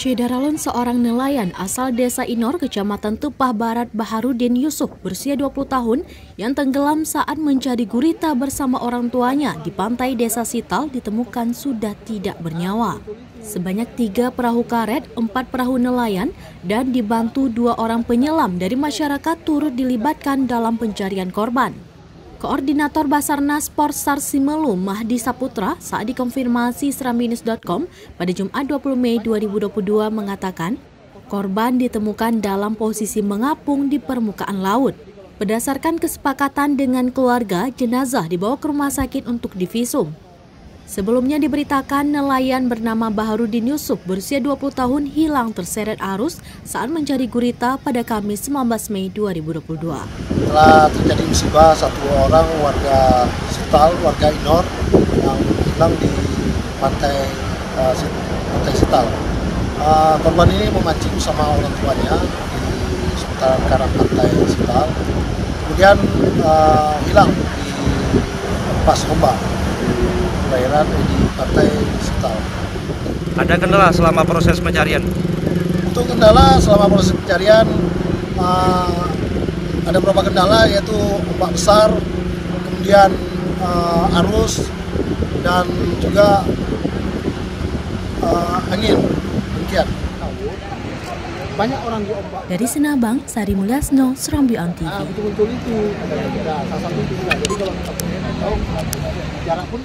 Syedaralun seorang nelayan asal desa Inor, kecamatan Tupah Barat Baharudin Yusuf berusia 20 tahun yang tenggelam saat mencari gurita bersama orang tuanya di pantai desa Sital ditemukan sudah tidak bernyawa. Sebanyak tiga perahu karet, empat perahu nelayan, dan dibantu dua orang penyelam dari masyarakat turut dilibatkan dalam pencarian korban. Koordinator Basarnas Porsar Simelu Mahdi Saputra saat dikonfirmasi serambinis.com pada Jumat 20 Mei 2022 mengatakan korban ditemukan dalam posisi mengapung di permukaan laut. Berdasarkan kesepakatan dengan keluarga, jenazah dibawa ke rumah sakit untuk divisum. Sebelumnya diberitakan nelayan bernama Baharudin Yusuf berusia 20 tahun hilang terseret arus saat mencari gurita pada Kamis 19 Mei 2022. Telah terjadi musibah satu orang warga Sital, warga Inor yang hilang di pantai uh, pantai Sital. Uh, korban ini memancing sama orang tuanya di seputaran karang pantai Sital. Kemudian uh, hilang di pas ombak perairan di pantai Sital. Ada kendala selama proses pencarian? Untuk kendala selama proses pencarian uh, ada beberapa kendala yaitu ombak besar, kemudian uh, arus dan juga uh, angin. Demikian. Banyak orang di ombak. Dari Senabang, Sari Mulyasno, Serambi On TV. Nah, betul-betul itu. Ada salah satu itu juga. Jadi kalau kita tahu jarak pun